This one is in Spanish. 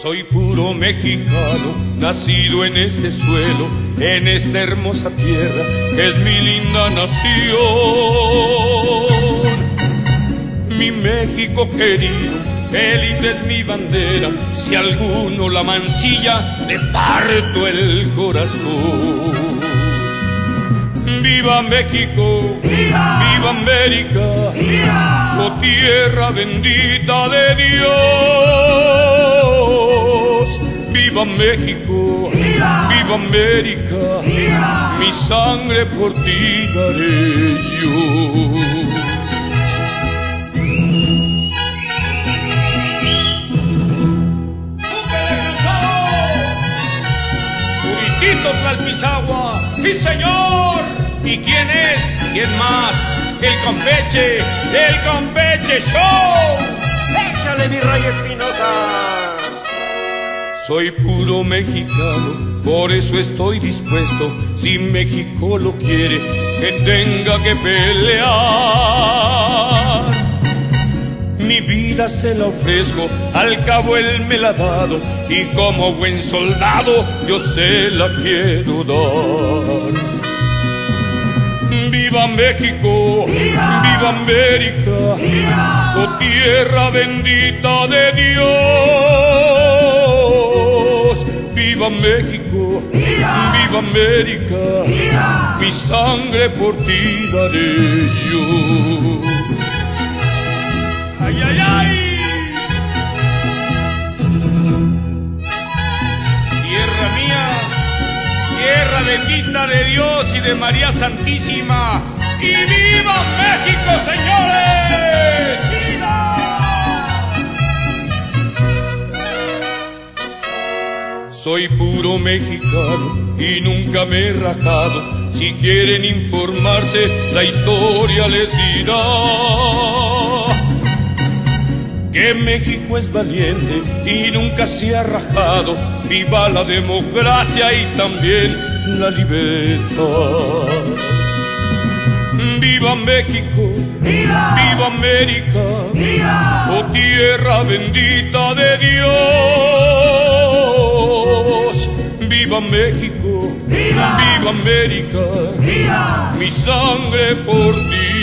Soy puro mexicano, nacido en este suelo, en esta hermosa tierra que es mi linda nación. Mi México querido, linda es mi bandera, si alguno la mancilla, le parto el corazón. Viva México, ¡Viva! viva América, ¡Viva! oh tierra bendita de Dios. Viva México, ¡Viva! viva América, ¡Viva! mi sangre por ti daré yo. Puritito Tlalpizagua, ¡sí señor! ¿Y quién es? ¿Quién más? El Campeche, el Campeche Show. ¡Échale mi rey Espinosa! Soy puro mexicano, por eso estoy dispuesto, si México lo quiere, que tenga que pelear. Mi vida se la ofrezco, al cabo él me la ha dado, y como buen soldado yo se la quiero dar. Viva México, ¡Viva! viva América, ¡Viva! oh tierra bendita de Dios. Viva México, ¡Viva! viva América, mi sangre por ti daré yo. ¡Ay, ay, ay! Tierra mía, tierra bendita de Dios y de María Santísima. ¡Y viva México, señores! Soy puro mexicano y nunca me he rajado. Si quieren informarse, la historia les dirá que México es valiente y nunca se ha rajado. Viva la democracia y también la libertad. Viva México, ¡Viva! viva América, ¡Viva! oh tierra bendita de Dios. Viva México, ¡Viva! viva América, ¡Viva! mi sangre por ti.